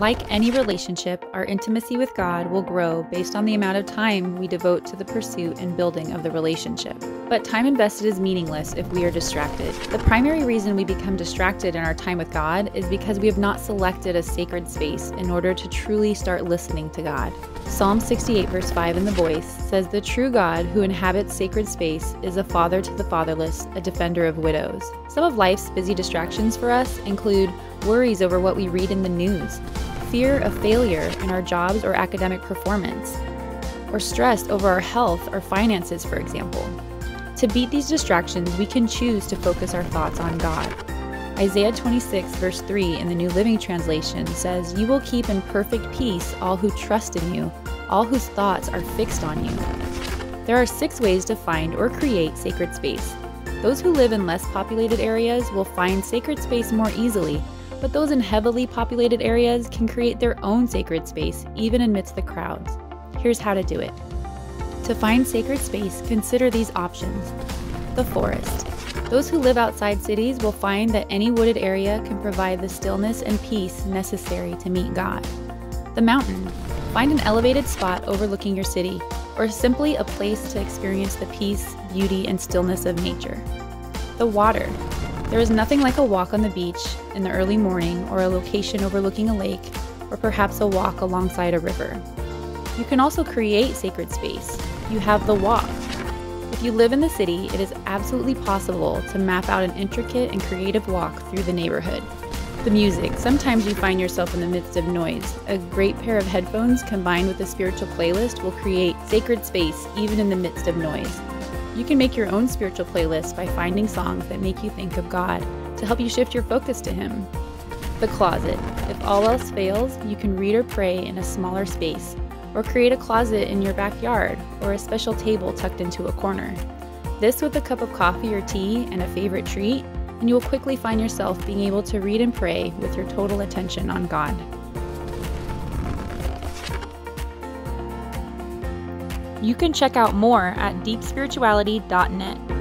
Like any relationship, our intimacy with God will grow based on the amount of time we devote to the pursuit and building of the relationship. But time invested is meaningless if we are distracted. The primary reason we become distracted in our time with God is because we have not selected a sacred space in order to truly start listening to God. Psalm 68, verse 5 in the voice says, The true God who inhabits sacred space is a father to the fatherless, a defender of widows. Some of life's busy distractions for us include worries over what we read in the news fear of failure in our jobs or academic performance, or stress over our health or finances, for example. To beat these distractions, we can choose to focus our thoughts on God. Isaiah 26, verse 3 in the New Living Translation says, You will keep in perfect peace all who trust in you, all whose thoughts are fixed on you. There are six ways to find or create sacred space. Those who live in less populated areas will find sacred space more easily but those in heavily populated areas can create their own sacred space even amidst the crowds. Here's how to do it. To find sacred space, consider these options. The forest. Those who live outside cities will find that any wooded area can provide the stillness and peace necessary to meet God. The mountain. Find an elevated spot overlooking your city, or simply a place to experience the peace, beauty, and stillness of nature. The water. There is nothing like a walk on the beach in the early morning or a location overlooking a lake or perhaps a walk alongside a river. You can also create sacred space. You have the walk. If you live in the city, it is absolutely possible to map out an intricate and creative walk through the neighborhood. The music. Sometimes you find yourself in the midst of noise. A great pair of headphones combined with a spiritual playlist will create sacred space even in the midst of noise. You can make your own spiritual playlist by finding songs that make you think of God to help you shift your focus to Him. The closet. If all else fails, you can read or pray in a smaller space, or create a closet in your backyard, or a special table tucked into a corner. This with a cup of coffee or tea and a favorite treat, and you will quickly find yourself being able to read and pray with your total attention on God. You can check out more at deepspirituality.net.